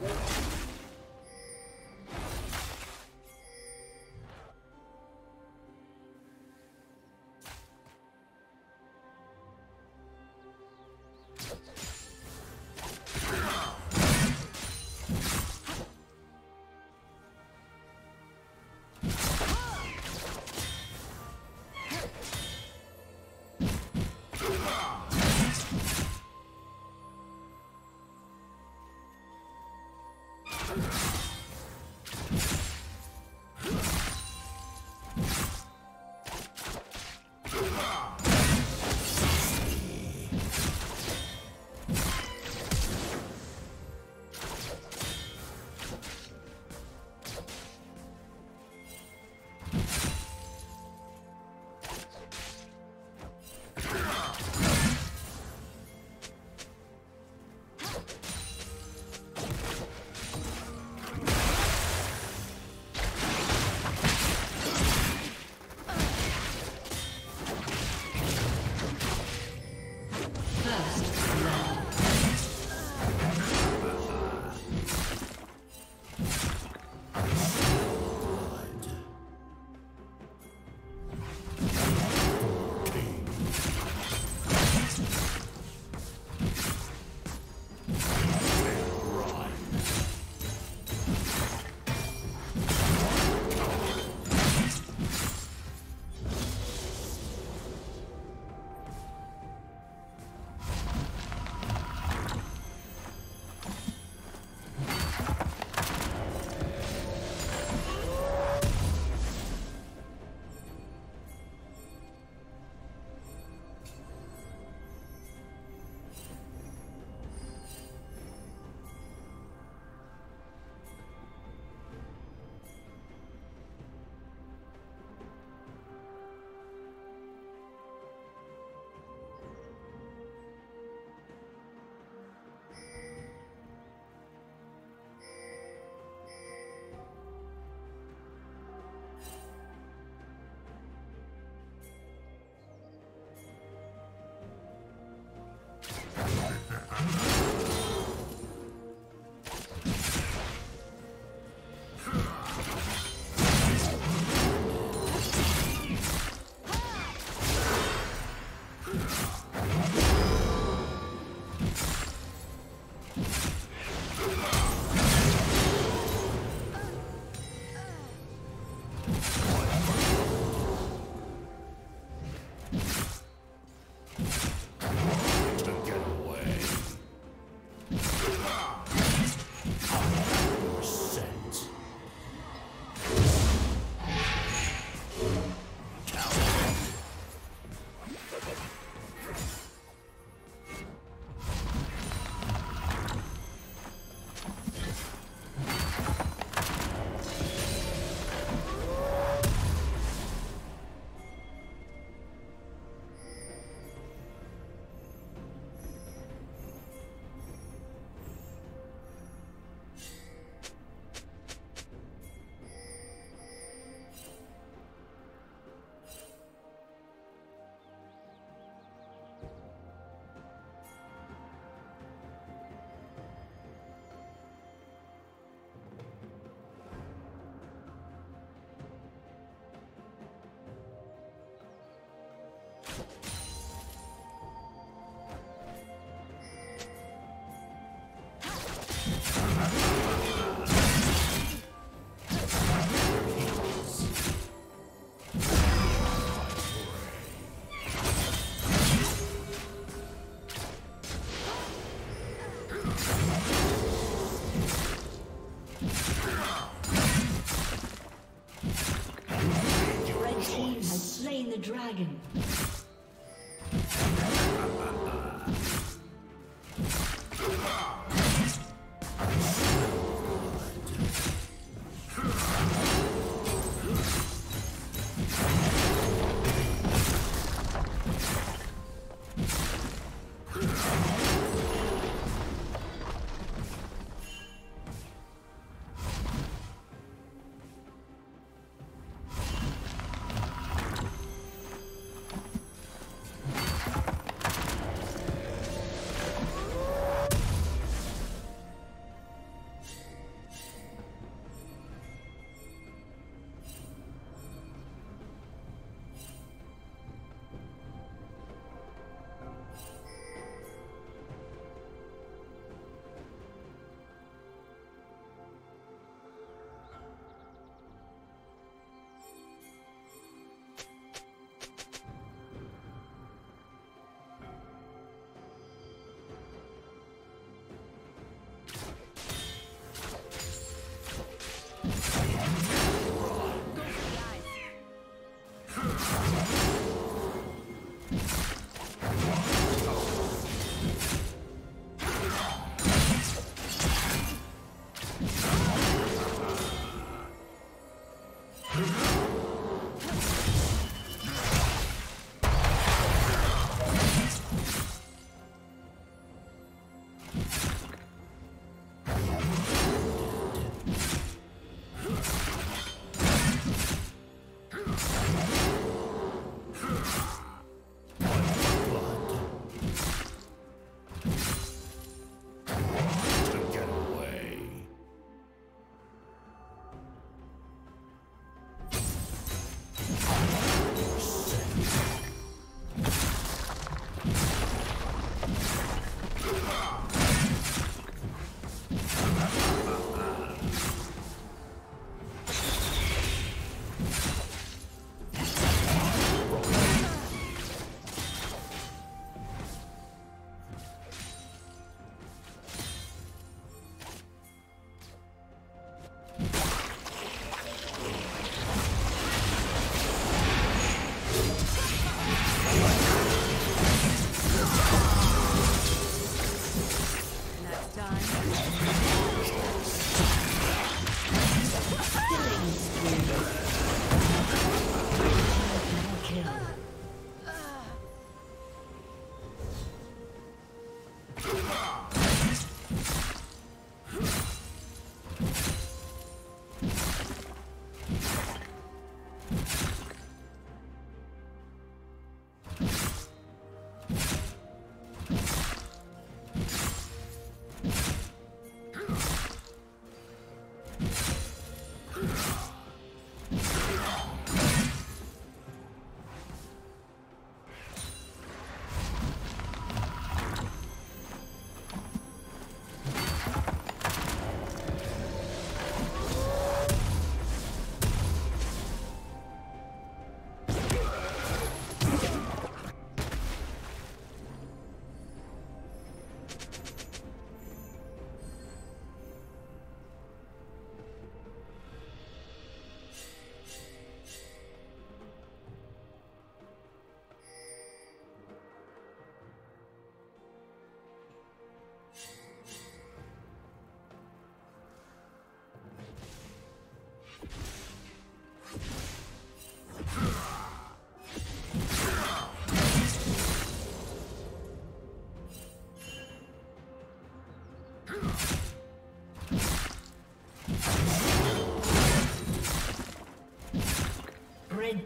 dragon.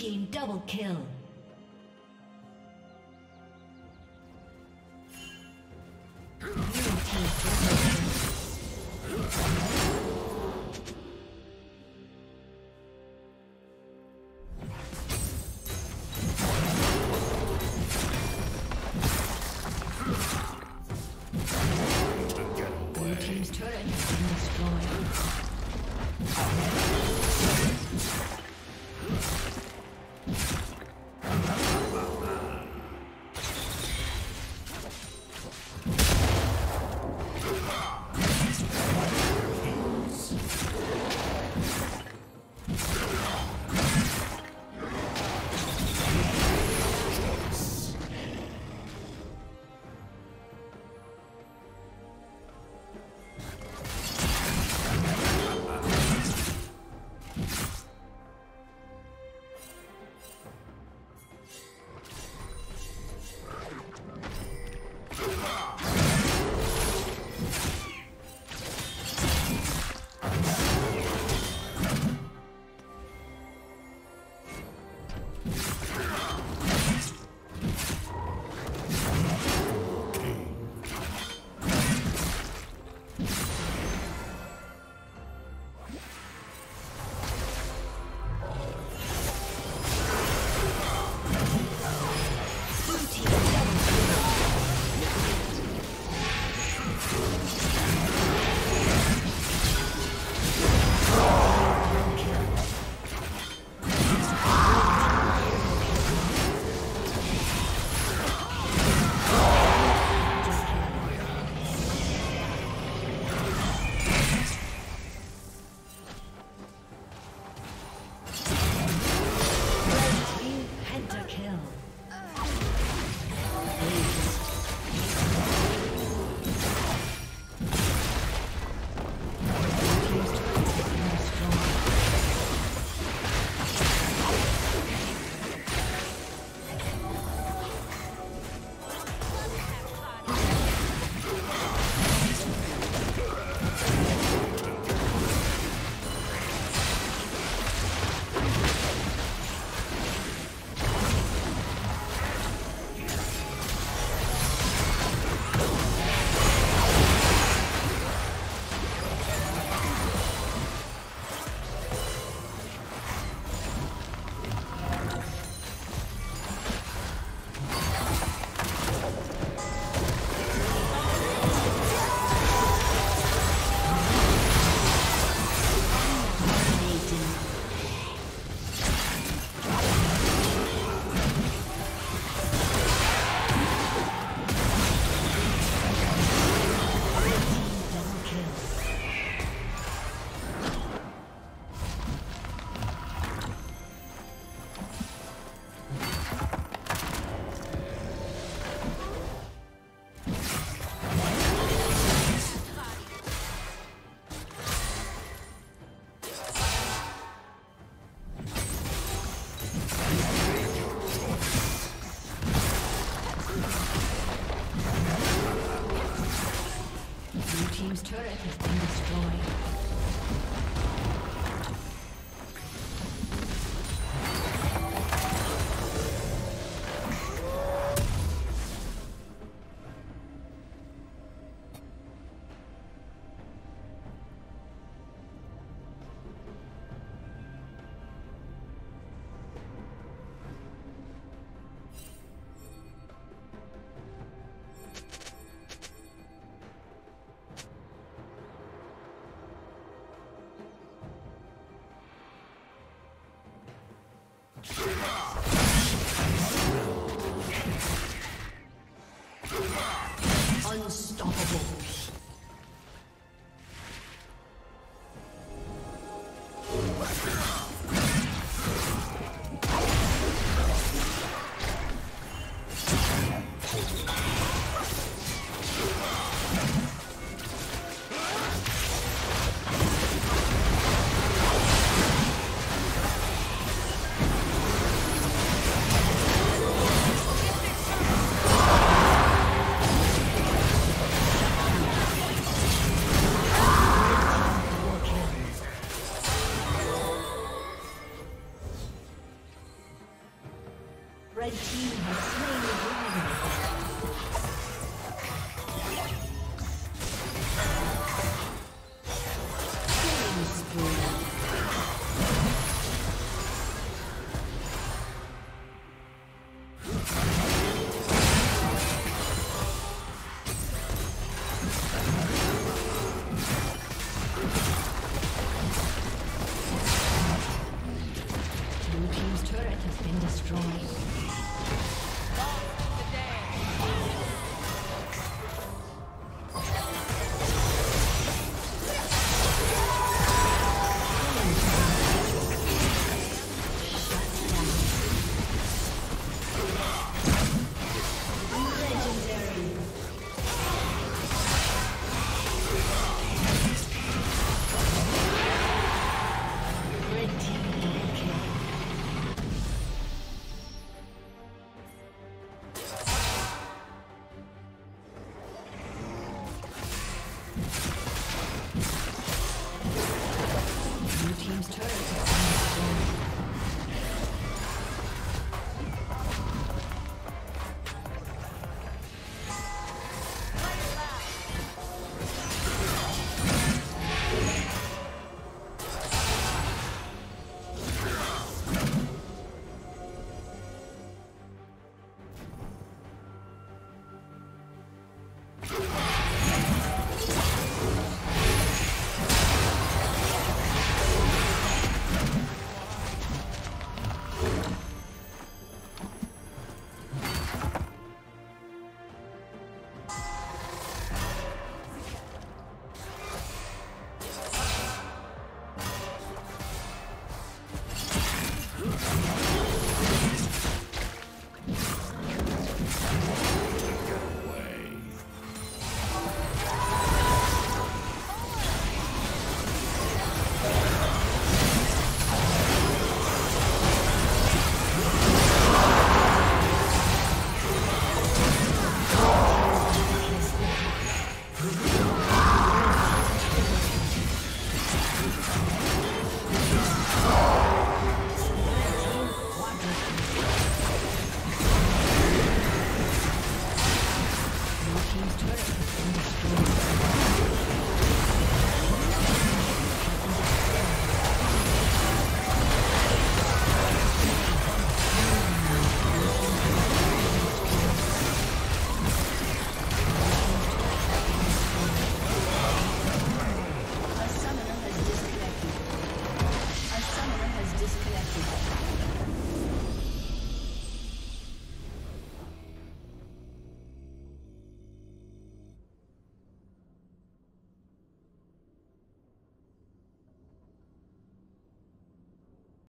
Team double kill.